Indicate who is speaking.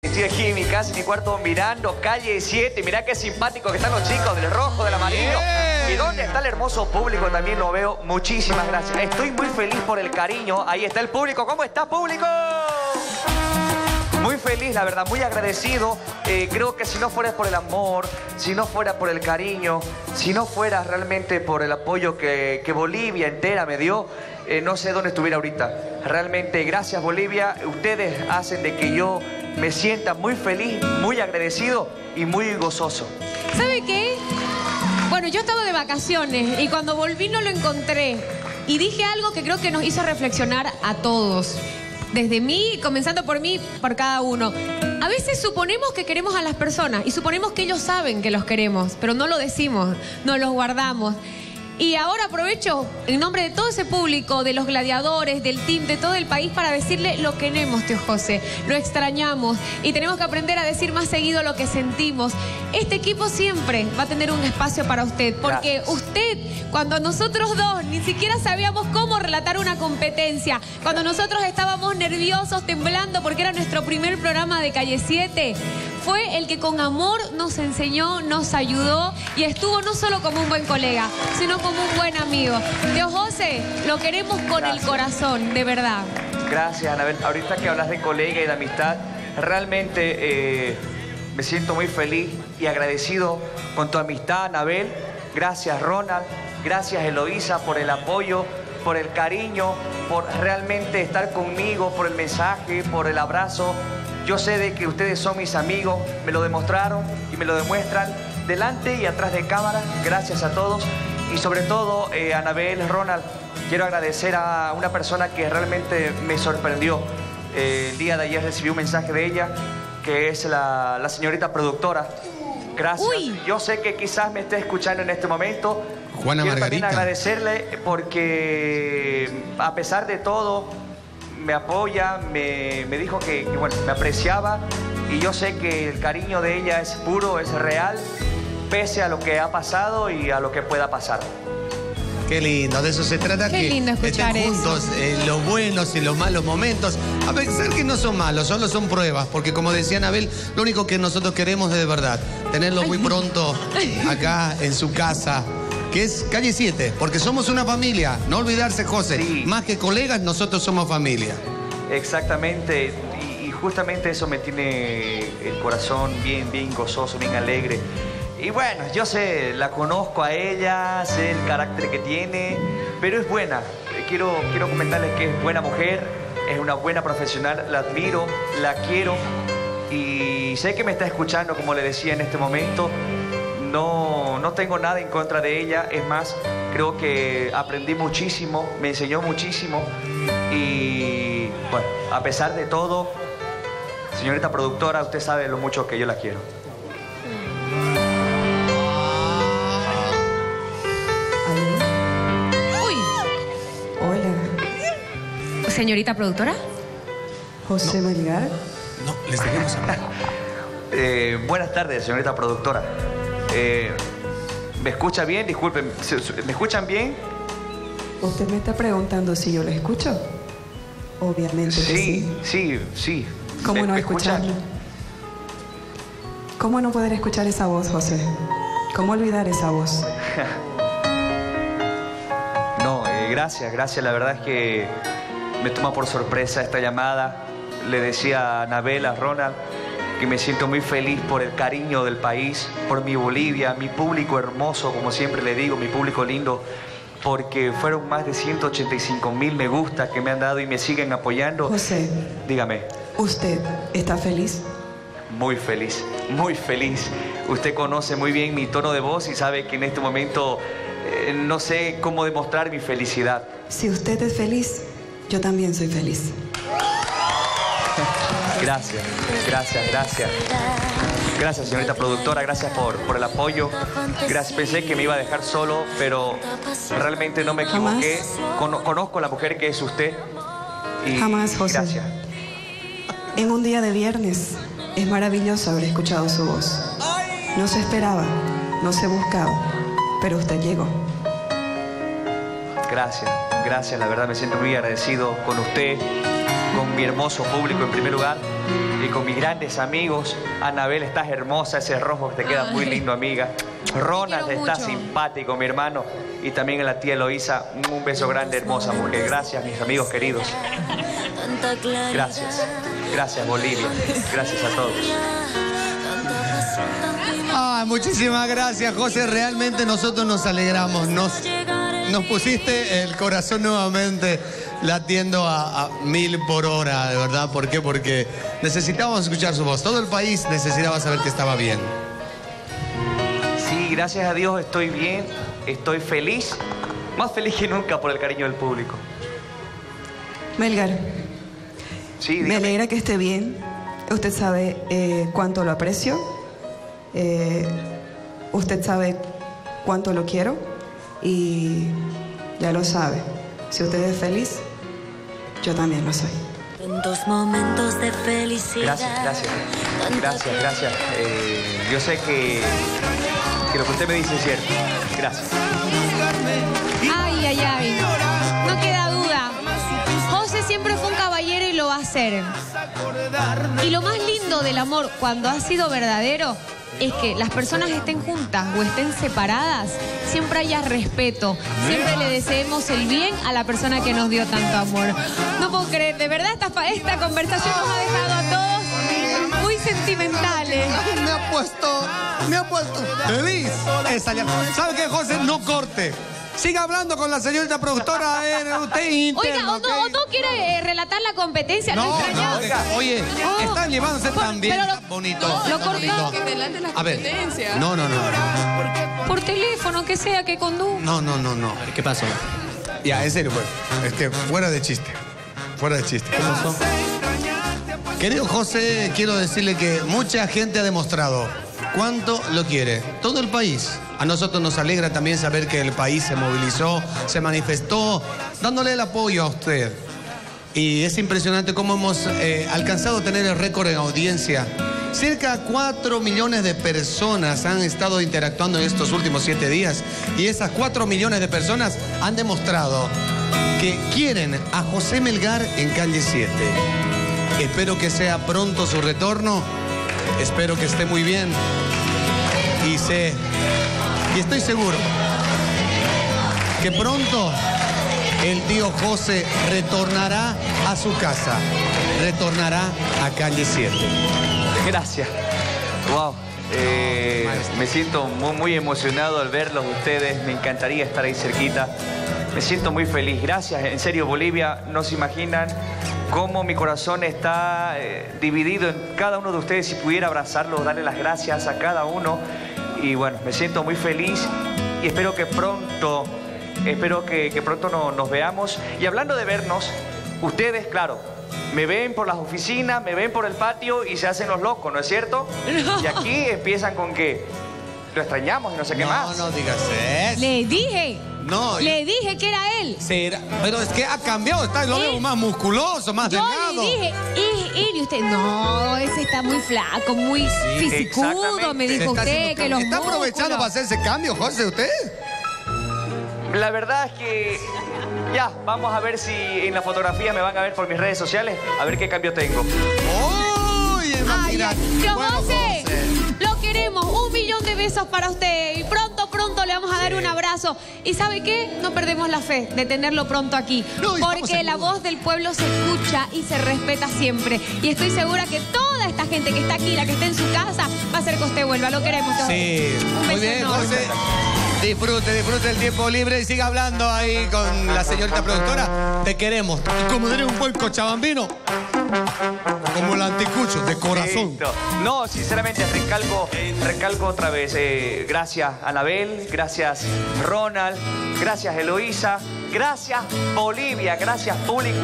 Speaker 1: Estoy aquí en mi casa, en mi cuarto, mirando calle 7. Mirá qué simpáticos que están los chicos del rojo, del amarillo. ¿Y dónde está el hermoso público? También lo veo. Muchísimas gracias. Estoy muy feliz por el cariño. Ahí está el público. ¿Cómo está, público? Muy feliz, la verdad, muy agradecido. Eh, creo que si no fuera por el amor, si no fuera por el cariño, si no fuera realmente por el apoyo que, que Bolivia entera me dio, eh, no sé dónde estuviera ahorita. Realmente, gracias Bolivia. Ustedes hacen de que yo me sienta muy feliz, muy agradecido y muy gozoso.
Speaker 2: ¿Sabe qué? Bueno, yo estaba de vacaciones y cuando volví no lo encontré. Y dije algo que creo que nos hizo reflexionar a todos. Desde mí, comenzando por mí, por cada uno. A veces suponemos que queremos a las personas y suponemos que ellos saben que los queremos, pero no lo decimos, no los guardamos. Y ahora aprovecho en nombre de todo ese público, de los gladiadores, del team, de todo el país, para decirle lo queremos, tío José. Lo extrañamos y tenemos que aprender a decir más seguido lo que sentimos. Este equipo siempre va a tener un espacio para usted, porque
Speaker 1: Gracias.
Speaker 2: usted, cuando nosotros dos ni siquiera sabíamos cómo relatar una competencia, cuando nosotros estábamos nerviosos, temblando, porque era nuestro primer programa de Calle 7, fue el que con amor nos enseñó, nos ayudó y estuvo no solo como un buen colega, sino como un buen amigo. Tío José, lo queremos con el corazón, de verdad.
Speaker 1: Gracias, Anabel. Ahorita que hablas de colega y de amistad, realmente eh, me siento muy feliz y agradecido con tu amistad, Anabel. Gracias, Ronald. Gracias, Eloísa, por el apoyo, por el cariño, por realmente estar conmigo, por el mensaje, por el abrazo. Yo sé de que ustedes son mis amigos, me lo demostraron y me lo demuestran delante y atrás de cámara. Gracias a todos. Y sobre todo, eh, Anabel, Ronald, quiero agradecer a una persona que realmente me sorprendió. Eh, el día de ayer recibí un mensaje de ella, que es la, la señorita productora. Gracias.
Speaker 2: Uy.
Speaker 1: Yo sé que quizás me esté escuchando en este momento.
Speaker 3: Juana
Speaker 1: quiero también agradecerle porque a pesar de todo me apoya, me, me dijo que, que, bueno, me apreciaba y yo sé que el cariño de ella es puro, es real, pese a lo que ha pasado y a lo que pueda pasar.
Speaker 3: Qué lindo, de eso se trata
Speaker 2: Qué
Speaker 3: que
Speaker 2: lindo escuchar
Speaker 3: estén
Speaker 2: eso.
Speaker 3: juntos en los buenos y los malos momentos. A pesar que no son malos, solo son pruebas, porque como decía Anabel, lo único que nosotros queremos es de verdad, tenerlo muy pronto acá en su casa, que es calle 7, porque somos una familia, no olvidarse José,
Speaker 1: Sí.
Speaker 3: más que colegas, nosotros somos familia.
Speaker 1: Exactamente, y, y justamente eso me tiene el corazón bien, bien gozoso, bien alegre. Y bueno, yo sé, la conozco a ella, sé el carácter que tiene, pero es buena. Quiero, quiero comentarles que es buena mujer, es una buena profesional, la admiro, la quiero y sé que me está escuchando, como le decía en este momento. No, no tengo nada en contra de ella, es más, creo que aprendí muchísimo, me enseñó muchísimo y bueno, a pesar de todo, señorita productora, usted sabe lo mucho que yo la quiero.
Speaker 2: Uy,
Speaker 4: Hola,
Speaker 2: señorita productora.
Speaker 4: José Melgar.
Speaker 3: No, les dejemos hablar.
Speaker 1: Eh, buenas tardes, señorita productora. Eh, ¿Me escucha bien? Disculpen, ¿se- se- ¿me escuchan bien?
Speaker 4: ¿Usted me está preguntando si yo lo escucho? Obviamente que sí.
Speaker 1: Sí, sí, sí.
Speaker 4: ¿Cómo
Speaker 1: ¿Me-
Speaker 4: no escucharlo? ¿Cómo no poder escuchar esa voz, José? ¿Cómo olvidar esa voz?
Speaker 1: No, eh, gracias, gracias. La verdad es que me toma por sorpresa esta llamada. Le decía a Anabel, a Ronald, que me siento muy feliz por el cariño del país, por mi Bolivia, mi público hermoso, como siempre le digo, mi público lindo, porque fueron más de 185 mil me gusta que me han dado y me siguen apoyando.
Speaker 4: José,
Speaker 1: Dígame,
Speaker 4: ¿usted está feliz?
Speaker 1: muy feliz, muy feliz. Usted conoce muy bien mi tono de voz y sabe que en este momento eh, no sé cómo demostrar mi felicidad.
Speaker 4: Si usted es feliz, yo también soy feliz.
Speaker 1: Gracias, gracias, gracias. Gracias, señorita productora, gracias por, por el apoyo. Gracias, pensé que me iba a dejar solo, pero realmente no me equivoqué. Cono- conozco a la mujer que es usted. Y
Speaker 4: Jamás, José.
Speaker 1: Gracias.
Speaker 4: En un día de viernes es maravilloso haber escuchado su voz. No se esperaba, no se buscaba, pero usted llegó.
Speaker 1: Gracias, gracias, la verdad me siento muy agradecido con usted, con mi hermoso público en primer lugar. y con mis grandes amigos. Anabel, estás hermosa, ese rojo te queda muy lindo, amiga. Ronald, estás
Speaker 2: mucho.
Speaker 1: simpático, mi hermano. Y también a la tía Eloísa, un beso grande, hermosa mujer. Gracias, mis amigos queridos. Gracias. Gracias, Bolivia. Gracias a todos.
Speaker 3: Ah, muchísimas gracias, José. Realmente nosotros nos alegramos. Nos, nos pusiste el corazón nuevamente latiendo a, a mil por hora, de verdad. ¿Por qué? Porque necesitábamos escuchar su voz. Todo el país necesitaba saber que estaba bien.
Speaker 1: Sí, gracias a Dios estoy bien, estoy feliz. Más feliz que nunca por el cariño del público.
Speaker 4: Melgar,
Speaker 1: Sí,
Speaker 4: me alegra que esté bien. Usted sabe eh, cuánto lo aprecio. Eh, usted sabe cuánto lo quiero. Y ya lo sabe. Si usted es feliz, yo también lo soy.
Speaker 5: Tantos momentos de felicidad.
Speaker 1: Gracias, gracias. Gracias, gracias. Eh, yo sé que, que lo que usted me dice es cierto. Gracias.
Speaker 2: Ay, ay, ay. No queda duda. José siempre fue un caballero y lo va a ser. Y lo más lindo del amor cuando ha sido verdadero es que las personas estén juntas o estén separadas, siempre haya respeto, siempre le deseemos el bien a la persona que nos dio tanto amor. No puedo creer, de verdad esta, esta conversación nos ha dejado a todos muy sentimentales.
Speaker 3: Me ha puesto, me ha puesto feliz esa llamada. ¿Sabe qué, José? No corte. Siga hablando con la señorita productora. eh, usted interno,
Speaker 2: Oiga, ¿o no, o no quiere eh, relatar la competencia? ¿No,
Speaker 3: No, no, que- oye,
Speaker 2: Oh.
Speaker 3: están llevándose
Speaker 2: Por-
Speaker 3: tan bien,
Speaker 2: pero lo-
Speaker 3: tan bonito.
Speaker 2: lo
Speaker 3: tan bonito.
Speaker 2: Que
Speaker 6: delante las
Speaker 3: A ver,
Speaker 6: competencias.
Speaker 3: no, no, no,
Speaker 2: Por teléfono, que sea, que conduzca.
Speaker 3: no, no, no, no.
Speaker 7: ¿Qué pasó?
Speaker 3: Ya, en serio, pues, este, fuera de chiste, fuera de chiste. ¿Qué pasó? Querido José, quiero decirle que mucha gente ha demostrado cuánto lo quiere. Todo el país. A nosotros nos alegra también saber que el país se movilizó, se manifestó, dándole el apoyo a usted. Y es impresionante cómo hemos eh, alcanzado a tener el récord en audiencia. Cerca de 4 millones de personas han estado interactuando en estos últimos 7 días. Y esas 4 millones de personas han demostrado que quieren a José Melgar en calle 7. Espero que sea pronto su retorno. Espero que esté muy bien. Y sé, y estoy seguro que pronto el tío José retornará a su casa. Retornará a calle 7.
Speaker 1: Gracias. Wow. Eh, me siento muy, muy emocionado al verlos ustedes. Me encantaría estar ahí cerquita. Me siento muy feliz. Gracias. En serio, Bolivia, no se imaginan cómo mi corazón está eh, dividido en cada uno de ustedes. Si pudiera abrazarlos, darle las gracias a cada uno. Y bueno, me siento muy feliz y espero que pronto, espero que, que pronto no- nos veamos. Y hablando de vernos, ustedes, claro, me ven por las oficinas, me ven por el patio y se hacen los locos, ¿no es cierto? Y aquí empiezan con que lo extrañamos y no sé qué más.
Speaker 3: No, no digas eso.
Speaker 2: Le dije.
Speaker 3: No,
Speaker 2: Le dije que era él.
Speaker 3: Será- Pero es que ha cambiado, está, lo
Speaker 2: Sí.
Speaker 3: veo más musculoso, más
Speaker 2: Yo
Speaker 3: delgado.
Speaker 2: le dije, es él. Y usted, no, ese está muy flaco, muy fisicudo,
Speaker 1: exactamente.
Speaker 2: me dijo usted, que los
Speaker 3: cambio. ¿Está aprovechando para hacerse cambio, José, usted?
Speaker 1: La verdad es que ya, vamos a ver si en la fotografía me van a ver por mis redes sociales, a ver qué cambio tengo.
Speaker 3: ¡Uy!
Speaker 2: Ay,
Speaker 3: mira,
Speaker 2: ay,
Speaker 3: bueno,
Speaker 2: José, lo queremos. Un millón de besos para usted. Y pronto, pronto le vamos a un abrazo. ¿Y sabe qué? No perdemos la fe de tenerlo pronto aquí.
Speaker 3: No,
Speaker 2: porque la voz del pueblo se escucha y se respeta siempre. Y estoy segura que toda esta gente que está aquí, la que está en su casa, va a hacer que usted vuelva. Lo queremos. tío
Speaker 3: Sí.
Speaker 2: Un
Speaker 3: muy
Speaker 2: beso
Speaker 3: bien,
Speaker 2: enorme.
Speaker 3: José. Disfrute, disfrute el tiempo libre y siga hablando ahí con la señorita productora. Te queremos. Y como diría un buen cochabambino, como el anticucho, de corazón.
Speaker 1: No, sinceramente, recalco, recalco otra vez. eh, gracias, Anabel. Gracias, Ronald. Gracias, Eloísa. Gracias, Bolivia. Gracias, público.